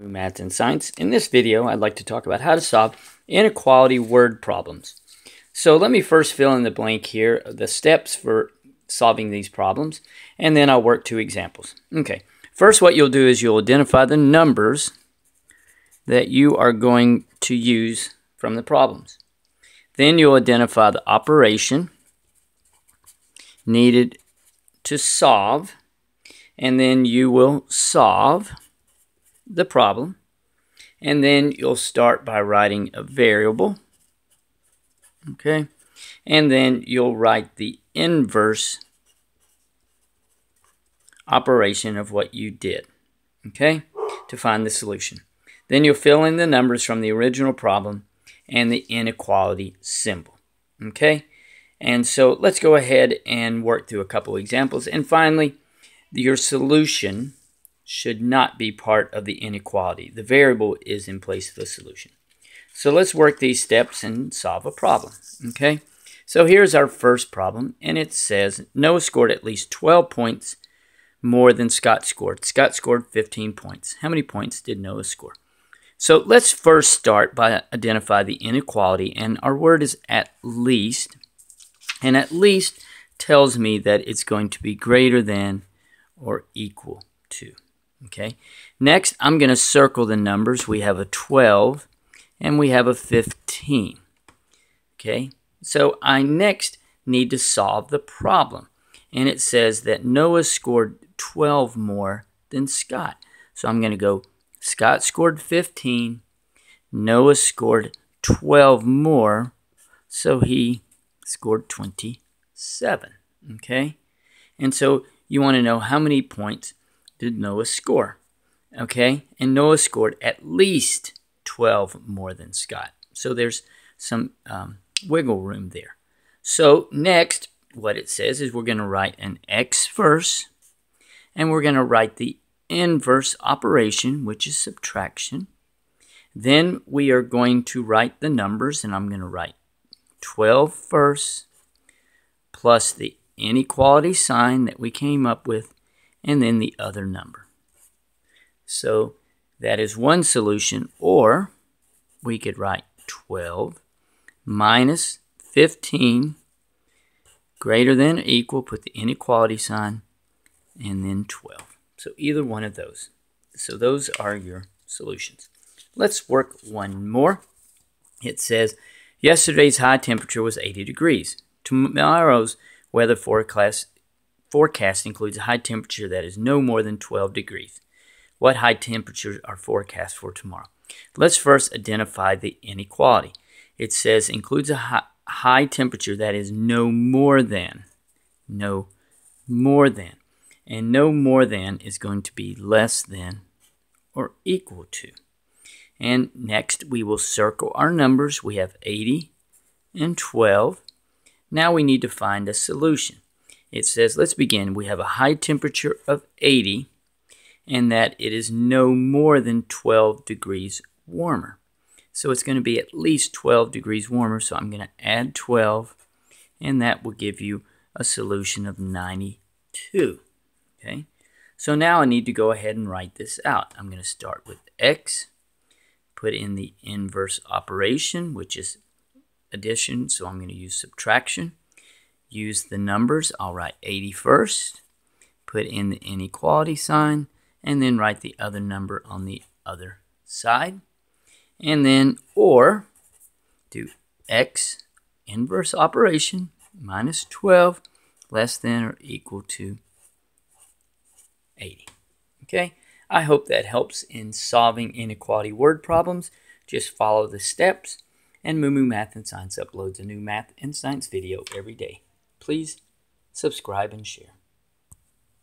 Math and Science. In this video, I'd like to talk about how to solve inequality word problems. So let me first fill in the blank here, the steps for solving these problems, and then I'll work two examples. Okay, first what you'll do is you'll identify the numbers that you are going to use from the problems. Then you'll identify the operation needed to solve, and then you will solve the problem. And then you'll start by writing a variable. Okay. And then you'll write the inverse operation of what you did. Okay. To find the solution. Then you'll fill in the numbers from the original problem and the inequality symbol. Okay. And so let's go ahead and work through a couple examples. And finally, your solution should not be part of the inequality. The variable is in place of the solution. So let's work these steps and solve a problem. Okay, so here's our first problem, and it says Noah scored at least 12 points more than Scott scored. Scott scored 15 points. How many points did Noah score? So let's first start by identify the inequality, and our word is at least, and at least tells me that it's going to be greater than or equal to. Okay. Next, I'm going to circle the numbers. We have a 12 and we have a 15. Okay. So I next need to solve the problem. And it says that Noah scored 12 more than Scott. So I'm going to go Scott scored 15. Noah scored 12 more. So he scored 27. Okay. And so you want to know how many points did Noah score? Okay, and Noah scored at least 12 more than Scott. So there's some um, wiggle room there. So next, what it says is we're going to write an x first, and we're going to write the inverse operation, which is subtraction. Then we are going to write the numbers, and I'm going to write 12 first, plus the inequality sign that we came up with, and then the other number. So that is one solution, or we could write 12 minus 15 greater than or equal, put the inequality sign, and then 12. So either one of those. So those are your solutions. Let's work one more. It says, yesterday's high temperature was 80 degrees. Tomorrow's weather forecast forecast includes a high temperature that is no more than 12 degrees. What high temperatures are forecast for tomorrow? Let's first identify the inequality. It says includes a high, temperature that is no more than, no more than. And no more than is going to be less than or equal to. And next we will circle our numbers. We have 80 and 12. Now we need to find a solution it says, let's begin. We have a high temperature of 80 and that it is no more than 12 degrees warmer. So it's going to be at least 12 degrees warmer. So I'm going to add 12 and that will give you a solution of 92. Okay. So now I need to go ahead and write this out. I'm going to start with x, put in the inverse operation, which is addition. So I'm going to use subtraction use the numbers. I'll write 80 first, put in the inequality sign, and then write the other number on the other side. And then, or do x inverse operation minus 12 less than or equal to 80. Okay, I hope that helps in solving inequality word problems. Just follow the steps, and Moo Moo Math and Science uploads a new math and science video every day please subscribe and share.